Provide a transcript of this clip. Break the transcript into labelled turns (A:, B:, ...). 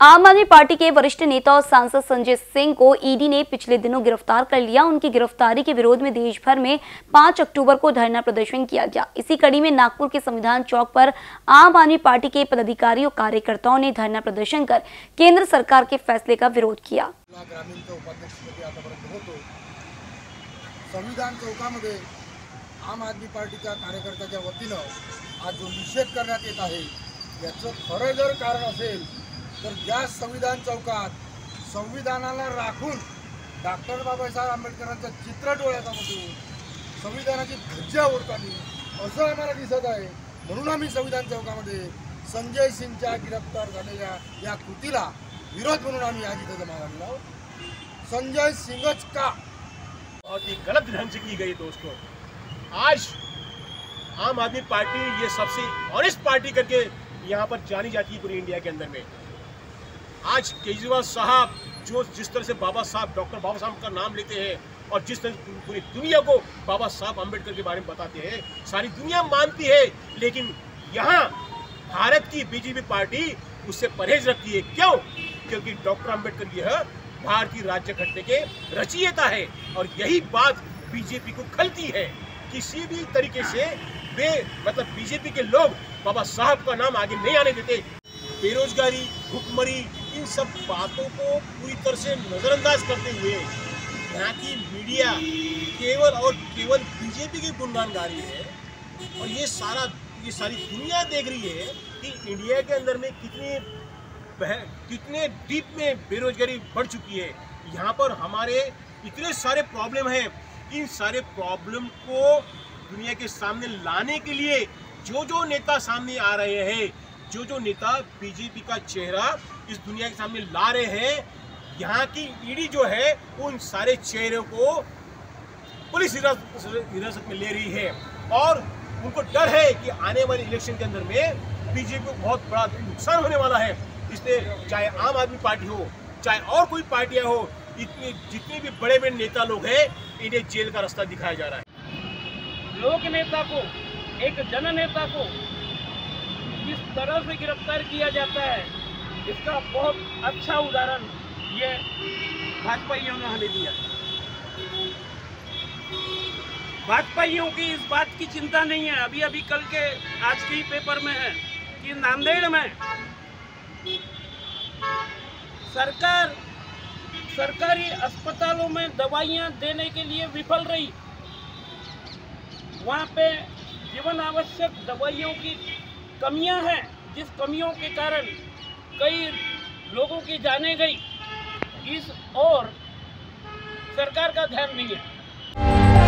A: आम आदमी पार्टी के वरिष्ठ नेता और सांसद संजय सिंह को ईडी ने पिछले दिनों गिरफ़्तार कर लिया। उनकी गिरफ्तारी के विरोध में देश भर में 5 अक्टूबर को धरना प्रदर्शन किया गया। इसी कड़ी में नागपुर के संविधान चौक पर आम आदमी पार्टी के पदाधिकारी और कार्यकर्ताओं ने धरना प्रदर्शन कर केंद्र सरकार के फैसले का विरोध किया।
B: संविधान आम आदमी आज जो निषेध करण्यात येत जर कारण तर ज्या संविधान चौकात संविधानाला राखून डॉक्टर बाबासाहेब आंबेडकरांचं चित्र बघून संविधानाची धज्जा ओढताना असं आम्हाला दिसत आहे. म्हणून संविधान चौकामध्ये संजय सिंगच्या गिरफ़्तार या कृतीला विरोध म्हणून आम्ही आज इथं जमा संजय सिंगच का?
C: बहुत ही गलत ढंग से की गई दोस्तों। आज आम आदमी पार्टी ये सबसे ऑनेस्ट पार्टी करके यहाँ पर जानी जाती है पूरी इंडिया के अंदर में। आज केजरीवाल साहब जो जिस तरह से बाबा साहब, डॉक्टर बाबा साहब का नाम लेते हैं और जिस तरह पूरी दुनिया को बाबा साहब अंबेडकर के बारे में बताते हैं, सारी दुनिया मानती है, लेकिन यहाँ भारत की बीजेपी पार्टी उससे परहेज रखती है। क्यों? क्योंकि डॉक्टर अंबेडकर यह भारतीय राज्य घटने के रचयिता है और यही बात बीजेपी को खलती है किसी भी तरीके से वे मतलब बीजेपी के लोग बाबा साहब का नाम आगे नहीं आने देते। बेरोजगारी, भुखमरी इन सब बातों को पूरी तरह से नज़रअंदाज करते हुए यहाँ की मीडिया केवल और केवल बीजेपी की गुणगान गा रही है, और ये सारा, ये सारी दुनिया देख रही है कि इंडिया के अंदर में कितनी कितने डीप में बेरोजगारी बढ़ चुकी है। यहाँ पर हमारे इतने सारे प्रॉब्लम हैं। इन सारे प्रॉब्लम को दुनिया के सामने लाने के लिए जो जो नेता सामने आ रहे हैं जो जो नेता बीजेपी का चेहरा इस दुनिया के सामने ला रहे हैं, यहाँ की ईडी जो है, उन सारे चेहरों को पुलिस हिरासत हिरासत में ले रही है। और उनको डर है कि आने वाले इलेक्शन के अंदर में बीजेपी को बहुत बड़ा नुकसान होने वाला है। इसलिए चाहे आम आदमी पार्टी हो, चाहे और कोई पार्टियाँ हो, इतने, जितने भी बड़े बड़े नेता लोग हैं, इन्हें जेल का रास्ता दिखाया जा रहा है।
D: लोक नेता को, एक जन नेता को किस तरह से गिरफ़्तार किया जाता है, इसका बहुत अच्छा उदाहरण ये भाजपाइयों ने हमें दिया। भाजपाइयों की इस बात की चिंता नहीं है अभी अभी कल के आज के ही पेपर में है कि नांदेड़ में सरकार, सरकारी अस्पतालों में दवाइयाँ देने के लिए विफल रही। वहाँ पे जीवन आवश्यक दवाइयों की कमियाँ हैं, जिस कमियों के कारण कई लोगों की जाने गई। इस और सरकार का ध्यान नहीं है।